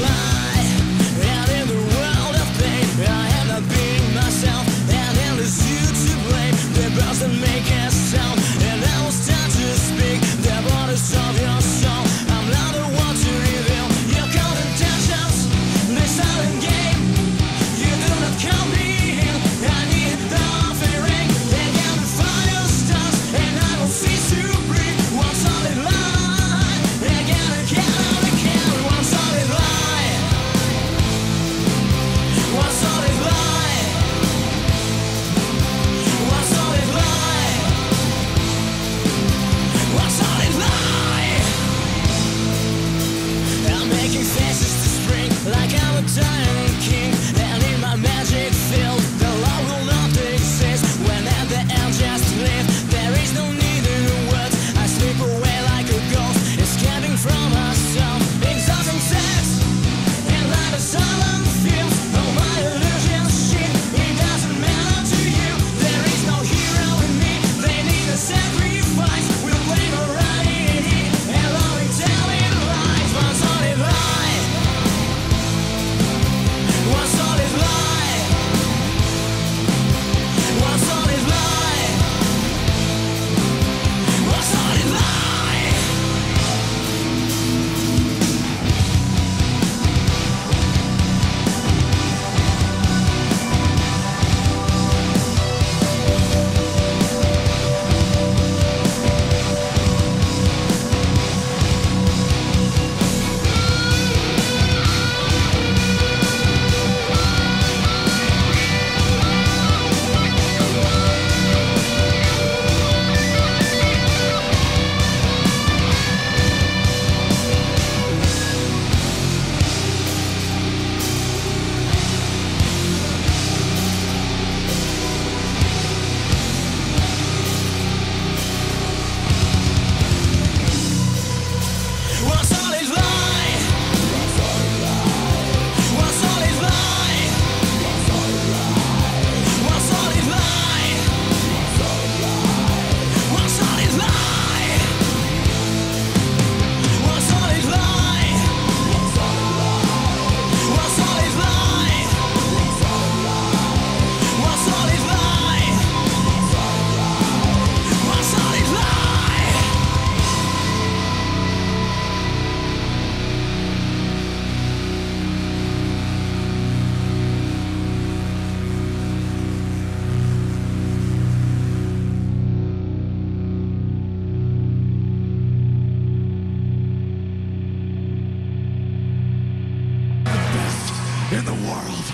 line. confesses to spring like I'm a. in the world.